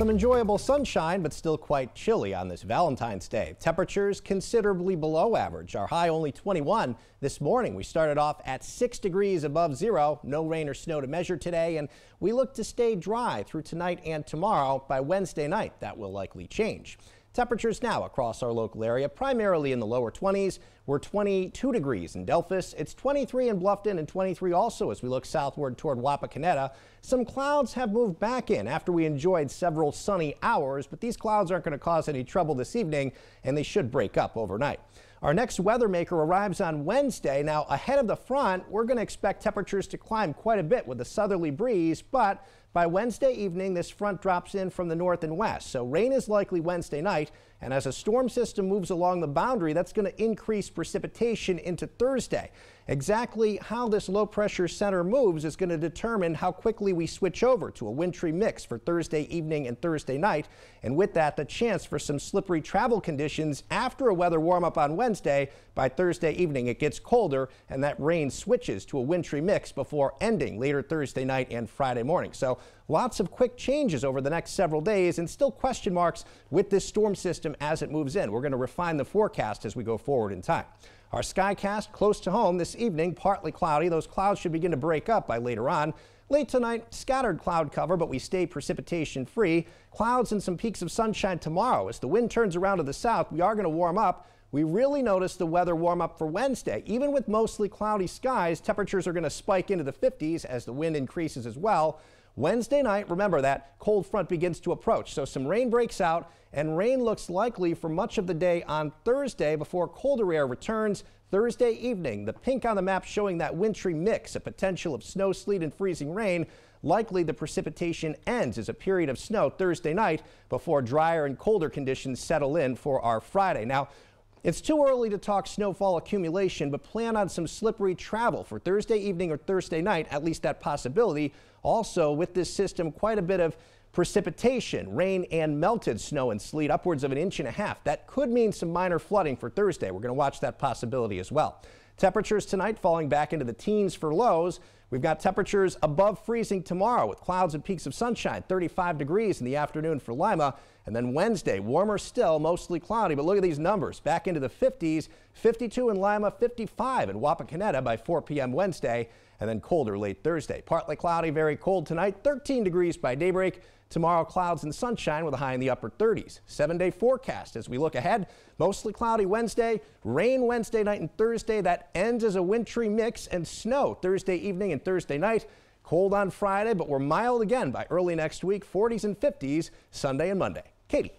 Some enjoyable sunshine, but still quite chilly on this Valentine's Day. Temperatures considerably below average. Our high only 21 this morning. We started off at 6 degrees above zero. No rain or snow to measure today, and we look to stay dry through tonight and tomorrow. By Wednesday night, that will likely change. Temperatures now across our local area, primarily in the lower 20s. We're 22 degrees in Delphos. It's 23 in Bluffton and 23 also as we look southward toward Wapakoneta. Some clouds have moved back in after we enjoyed several sunny hours, but these clouds aren't going to cause any trouble this evening and they should break up overnight. Our next weather maker arrives on Wednesday. Now, ahead of the front, we're going to expect temperatures to climb quite a bit with a southerly breeze, but by Wednesday evening, this front drops in from the north and west. So rain is likely Wednesday night. And as a storm system moves along the boundary, that's going to increase precipitation into Thursday. Exactly how this low pressure center moves is going to determine how quickly we switch over to a wintry mix for Thursday evening and Thursday night. And with that, the chance for some slippery travel conditions after a weather warm up on Wednesday. By Thursday evening, it gets colder and that rain switches to a wintry mix before ending later Thursday night and Friday morning. So lots of quick changes over the next several days and still question marks with this storm system as it moves in. We're going to refine the forecast as we go forward in time. Our skycast close to home this evening, partly cloudy. Those clouds should begin to break up by later on. Late tonight, scattered cloud cover, but we stay precipitation free. Clouds and some peeks of sunshine tomorrow. As the wind turns around to the south, we are going to warm up. We really notice the weather warm up for Wednesday. Even with mostly cloudy skies, temperatures are going to spike into the 50s as the wind increases as well. Wednesday night, remember that cold front begins to approach, so some rain breaks out, and rain looks likely for much of the day on Thursday before colder air returns. Thursday evening, the pink on the map showing that wintry mix, a potential of snow, sleet, and freezing rain. Likely the precipitation ends as a period of snow Thursday night before drier and colder conditions settle in for our Friday. Now, it's too early to talk snowfall accumulation, but plan on some slippery travel for Thursday evening or Thursday night, at least that possibility. Also, with this system, quite a bit of precipitation, rain and melted snow and sleet, upwards of an inch and a half. That could mean some minor flooding for Thursday. We're going to watch that possibility as well. Temperatures tonight falling back into the teens for lows. We've got temperatures above freezing tomorrow with clouds and peeks of sunshine, 35 degrees in the afternoon for Lima. And then Wednesday, warmer still, mostly cloudy. But look at these numbers back into the 50s, 52 in Lima, 55 in Wapakoneta by 4 p.m. Wednesday, and then colder late Thursday. Partly cloudy, very cold tonight, 13 degrees by daybreak. Tomorrow, clouds and sunshine with a high in the upper 30s. Seven day forecast as we look ahead. Mostly cloudy Wednesday, rain Wednesday night and Thursday. That ends as a wintry mix and snow Thursday evening and Thursday night. Cold on Friday, but we're mild again by early next week, 40s and 50s Sunday and Monday. Katie.